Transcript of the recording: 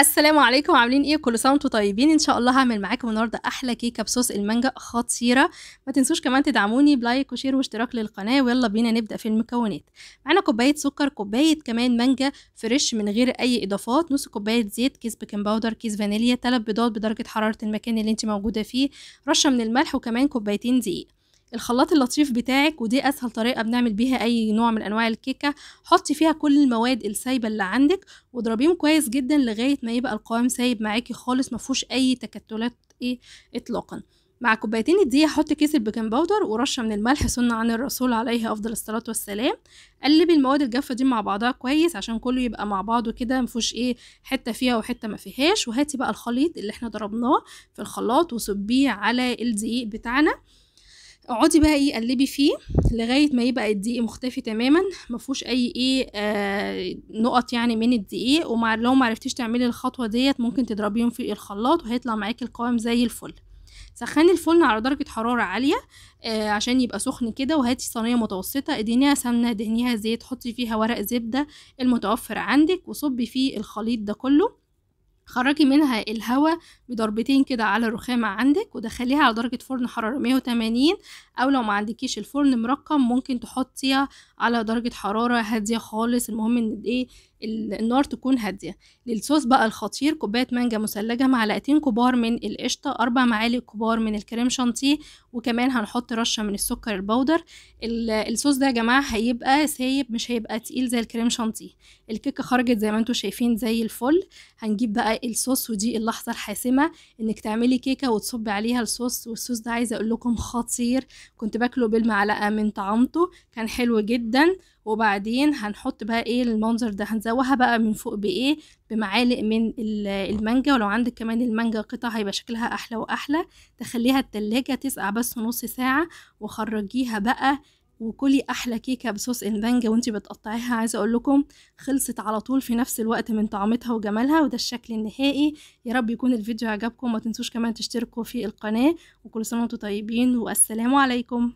السلام عليكم عاملين إيه؟ كل سنة وأنتم طيبين. إن شاء الله هعمل معاكم النهارده أحلى كيكة بصوص المانجا خطيرة. ما تنسوش كمان تدعموني ب like و share واشتراك للقناة. ويلا بينا نبدأ في المكونات. معانا كوباية سكر كوباية كمان مانجا fresh من غير أي إضافات. نص كوباية زيت كيس baking powder كيس فانيليا ثلاث بيضات بدرجة حرارة المكان اللي أنت موجودة فيه. رشة من الملح وكمان كوبايتين دقيق. الخلاط اللطيف بتاعك ودي أسهل طريقة بنعمل بيها أي نوع من أنواع الكيكة. حطي فيها كل المواد السايبة اللي عندك واضربيهم كويس جدا لغاية ما يبقى القوام سايب معاكي خالص ما أي تكتلات إيه اطلاقا. مع كوبايتين الدقيق حطي كيس ال baking powder ورشة من الملح سنه عن الرسول عليه أفضل الصلاة والسلام. قلبي المواد الجافة دي مع بعضها كويس عشان كله يبقى مع بعضه كده مفيهوش إيه حتة فيها وحتة ما فيهاش. وهاتي بقى الخليط اللي إحنا ضربناه في الخلاط وصبيه على الدقيق بتاعنا. اقعدي بقى إيه قلبي فيه لغاية ما يبقى الدقيق مختفي تماما. ما فيهوش أي إيه آه نقط يعني من الدقيق. ومع لو ما عرفتيش تعملي الخطوة ديت ممكن تضربيهم في الخلاط وهيطلع معاكي القوام زي الفل. سخني الفرن على درجة حرارة عالية آه عشان يبقى سخن كده وهاتي صينية متوسطة. ادهنيها سمنة ادهنيها زيت حطي فيها ورق زبدة المتوفر عندك وصبي فيه الخليط ده كله. خرجي منها الهواء بضربتين كده على الرخامة عندك ودخليها على درجة فرن حرارة 180 أو لو ما عندكيش الفرن مرقم ممكن تحطيها على درجة حرارة هادية خالص المهم إن إيه النار تكون هادية. للصوص بقى الخطير كوباية مانجا مثلجة معلقتين كبار من القشطة أربع معالق كبار من الكريم شانتيه وكمان هنحط رشة من السكر البودر الصوص ده يا جماعة هيبقى سايب مش هيبقى تقيل زي الكريم شانتيه. الكيكة خرجت زي ما أنتوا شايفين زي الفل. هنجيب بقى الصوص ودي اللحظة الحاسمة إنك تعملي كيكة وتصبي عليها الصوص والصوص ده عايزة أقول لكم خطير. كنت باكله بالمعلقة من طعمته كان حلو جدا. وبعدين هنحط بقى إيه المنظر ده؟ هنزوقها بقى من فوق بإيه؟ بمعالق من المانجا. ولو عندك كمان المانجا قطع هيبقى شكلها أحلى وأحلى. تخليها التلاجة تسقع بس نص ساعة وخرجيها بقى وكلي أحلى كيكة بصوص المانجا وانتي بتقطعيها. عايزة أقول لكم خلصت على طول في نفس الوقت من طعمتها وجمالها وده الشكل النهائي. يا رب يكون الفيديو عجبكم ما تنسوش كمان تشتركوا في القناة. وكل سنة وأنتم طيبين والسلام عليكم.